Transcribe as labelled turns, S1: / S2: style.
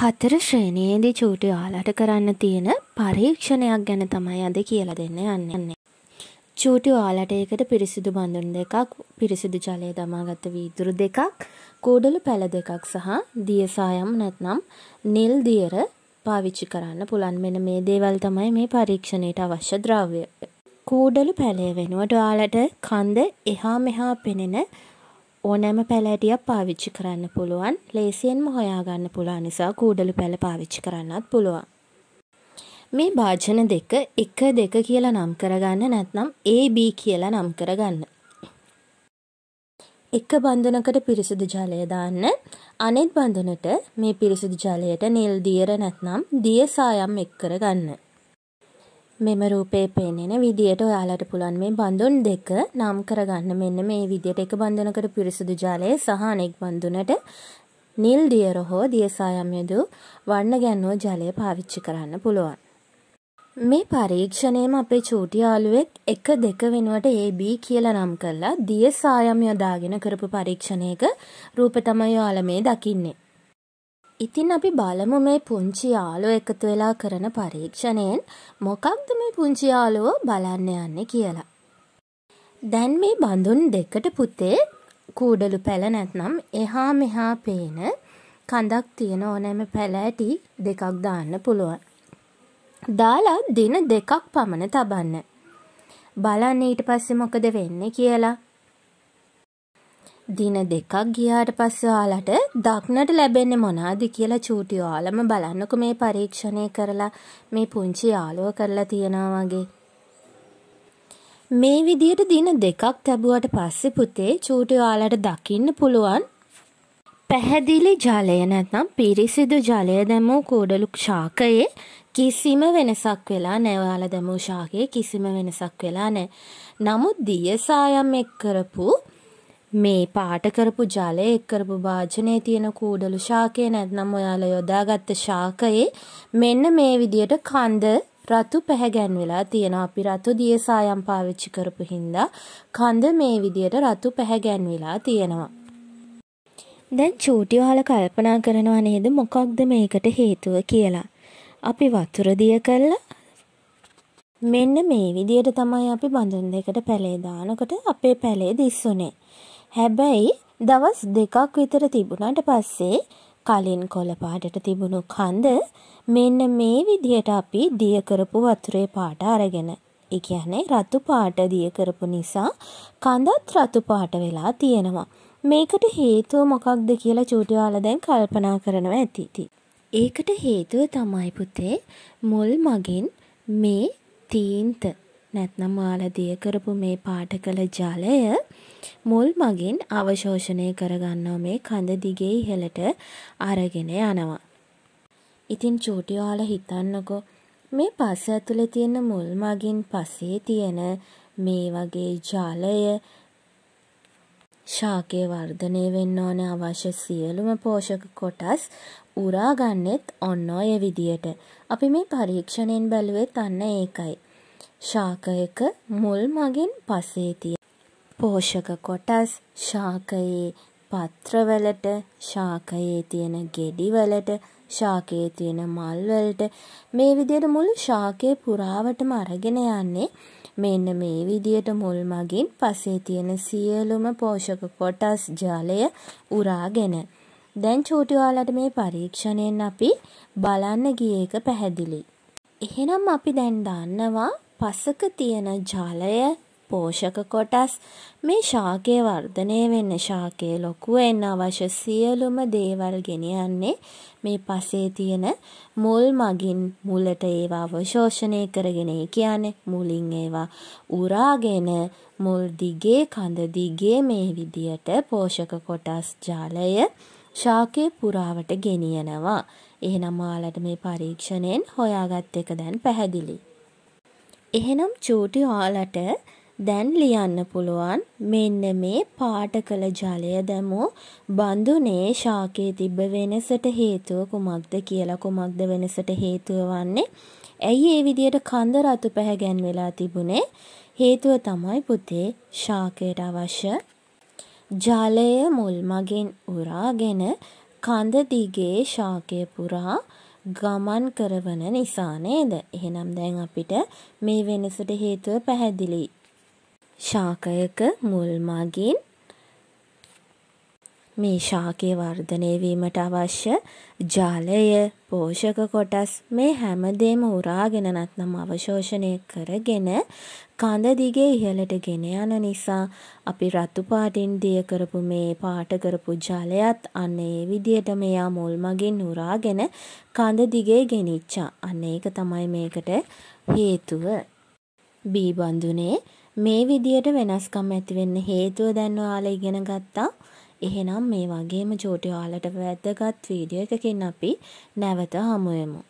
S1: හතර ශ්‍රේණියේදී චූටි ඔයාලට කරන්න තියෙන පරීක්ෂණයක් ගැන තමයි අද කියලා දෙන්න යන්නේ. චූටි ඔයාලට ඒකට පිරිසිදු බඳුන් දෙකක්, පිරිසිදු ජලය දමාගත්ත වීදුරු දෙකක්, කූඩලු පැල දෙකක් සහ දියසායම් නැත්නම් නිල් දියර පාවිච්චි කරන්න පුළුවන්. මෙන්න මේ දේවල් තමයි මේ පරීක්ෂණයට අවශ්‍ය ද්‍රව්‍ය. කූඩලු පැලය වෙනුවට ඔයාලට කන්ද එහා මෙහා පෙනෙන ඕනෑම පැලෑටියක් පාවිච්චි කරන්න පුළුවන්. ලේසියෙන්ම හොයාගන්න පුළුවන් නිසා කූඩලු පැල පාවිච්චි කරන්නත් පුළුවන්. මේ භාජන දෙක එක දෙක කියලා නම් කරගන්න නැත්නම් AB කියලා නම් කරගන්න. එක බන්ධනකට පිරිසිදු ජලය දාන්න අනෙත් බන්ධනට මේ පිරිසිදු ජලයට නිල් දියර නැත්නම් දිය සායම් එක් කරගන්න. මෙම රූපේ පෙන්නෙන විදියට ඔයාලට පුළුවන් මේ බඳුන් දෙක නම් කරගන්න මෙන්න මේ විදියට එක බන්ධනකට පිරිසිදු ජලය සහ අනෙක් බඳුනට නිල් දියර හෝ දියසායම් යදු වර්ණ ගැන්වූ ජලය පාවිච්චි කරන්න පුළුවන්. මේ පරීක්ෂණයම අපේ චූටි යාළුවෙක් එක දෙක වෙනුවට AB කියලා නම් කරලා දියසායම් යොදාගෙන කරපු පරීක්ෂණයක රූප තමයි ඔයාලා මේ දකින්නේ. ඉතින් අපි බලමු මේ පුංචි යාළුවෝ එකතු වෙලා කරන පරීක්ෂණයෙන් මොකක්ද මේ පුංචි යාළුවෝ බලන්න යන්නේ කියලා. දැන් මේ බඳුන් දෙකට පුතේ කූඩලු පැල නැත්නම් එහා මෙහා පේන කඳක් තියෙන ඕනෑම පැලෑටි දෙකක් දාන්න පුළුවන්. දාලා දින දෙකක් පමණ තබන්න. බලන්න ඊට පස්සේ මොකද වෙන්නේ කියලා. දින දෙකක් ගියාට පස්සේ ඔයාලට දක්නට ලැබෙන්නේ මොනවාද කියලා චූටි ඔයාලම බලන්නකො මේ පරීක්ෂණය කරලා මේ පුංචි යාළුව කරලා තියනවා වගේ. මේ විදියට දින දෙකක් ලැබුවට පස්සේ පුතේ චූටි ඔයාලට දකින්න පුළුවන් පැහැදිලි ජලය නැත්නම් පිරිසිදු ජලය දැමූ කූඩලු ශාකයේ කිසිම වෙනසක් වෙලා නැහැ. ඔයාලා දැමූ ශාකයේ කිසිම වෙනසක් වෙලා නැහැ. නමුත් දියසායම් එක් කරපු මේ පාට කරපු ජලය එක් කරපු භාජනයේ තියෙන කූඩලු ශාකය නැත්නම් ඔයාලා යොදාගත්ත ශාකයේ මෙන්න මේ විදියට කඳ රතු පැහැගැන්වෙලා තියෙනවා. අපි රතු දිය සායම් පාවිච්චි කරපු හින්දා කඳ මේ විදියට රතු පැහැගැන්විලා තියෙනවා. දැන් චූටි ඔයාලා කල්පනා කරනවා නේද මොකක්ද මේකට හේතුව කියලා. අපි වතුර දිය කළා මෙන්න මේ විදියට තමයි අපි බඳුන් දෙකට පැලේ දානකොට අපේ පැලේ දිස්සුනේ. හැබැයි දවස් දෙකක් විතර තිබුණාට පස්සේ කලින් කොළ පාටට තිබුණු කඳ මෙන්න මේ විදිහට අපි දිය කරපු වතුරේ පාට අරගෙන ඒ කියන්නේ රතු පාට දිය කරපු නිසා කඳත් රතු පාට වෙලා තියෙනවා. මේකට හේතුව මොකක්ද කියලා චූටි ඔයාලා දැන් කල්පනා කරනවා ඇති. ඒකට හේතුව තමයි පුතේ මුල් මගින් මේ තීන්ත නැත්නම් ඔයාලා දිය කරපු මේ පාට කළ ජලය මුල් මගින් අවශෝෂණය කරගන්නවා මේ කඳ දිගේ ඉහළට අරගෙන යනවා. ඉතින් චූටි ඔයාලා හිතන්නකෝ මේ පස ඇතුලේ තියෙන මුල් මගින් පසේ තියෙන මේ වගේ ජලය ශාකයේ වර්ධනය වෙන්න ඕන අවශ්‍ය සියලුම පෝෂක කොටස් උරා ගන්නෙත් ඔන්න ඔය විදියට. අපි මේ පරීක්ෂණයෙන් බැලුවෙත් අන්න ඒකයි. ශාකයක මුල් මගින් පසේ තියෙන පෝෂක කොටස් ශාකයේ පත්‍රවලට ශාකයේ තියෙන ගෙඩිවලට ශාකයේ තියෙන මල්වලට මේ විදියට මුළු ශාකයේ පුරාවටම අරගෙන යන්නේ. මෙන්න මේ විදියට මුල් මගින් පසේ තියෙන සියලුම පෝෂක කොටස් ජලය උරාගෙන. දැන් චූටි ඔයාලට මේ පරීක්ෂණයෙන් අපි බලන්න ගිය එක පැහැදිලි. එහෙනම් අපි දැන් දන්නවා පසක තියෙන ජලය පෝෂක කොටස් මේ ශාකය වර්ධනය වෙන්න ශාකය ලොකු වෙන්න අවශ්‍ය සියලුම දේවල් ගෙනියන්නේ මේ පසේ තියෙන මුල් මගින් මුලට ඒවා අවශෝෂණය කරගෙන ඒ කියන්නේ මුලින් ඒවා උරාගෙන මුල් දිගේ කඳ දිගේ මේ විදියට පෝෂක කොටස් ජාලය ශාකයේ පුරාවට ගෙනියනවා. එහෙනම් ඔයාලට මේ පරීක්ෂණයෙන් හොයාගත් එක දැන් පැහැදිලි. එහෙනම් චූටි ඔයාලට දැන් ලියන්න පුළුවන්. මෙන්න මේ පාට කළ ජලය දැමූ බඳුනේ ශාකයේ තිබ්බ වෙනසට හේතුව කුමක්ද කියලා කුමක්ද වෙනසට හේතුව වන්නේ? ඇයි ඒ විදියට කඳ රතු පැහැගැන් වෙලා තිබුණේ? හේතුව තමයි පුතේ ශාකයට අවශ්‍ය ජලය මුල් මගින් උරාගෙන කඳ දිගේ ශාකය පුරා ගමන් කරවන නිසා නේද? එහෙනම් දැන් අපිට මේ වෙනසට හේතුව පැහැදිලියි. ශාකයක මුල් මගින් මේ ශාකය වර්ධනය වීමට අවශ්‍ය ජලය, පෝෂක කොටස් මේ හැමදේම උරාගෙන නැත්නම් අවශෝෂණය කරගෙන කඳ දිගේ ඉහළට ගෙන යන නිසා අපි රතු පාටින් දිය කරපු මේ පාට කරපු ජලයත් අන්න ඒ විදිහටම එයා මුල් මගින් උරාගෙන කඳ දිගේ ගෙනිච්චා. අන්න ඒක තමයි මේකට හේතුව. බී බඳුනේ මේ විදියට වෙනස්කම් ඇති වෙන්න හේතුව දැන් ඔයාලා ඉගෙන ගත්තා. එහෙනම් මේ වගේම චූටි ඔයාලට වැදගත් වීඩියෝ එකකින් අපි නැවත හමු වෙමු.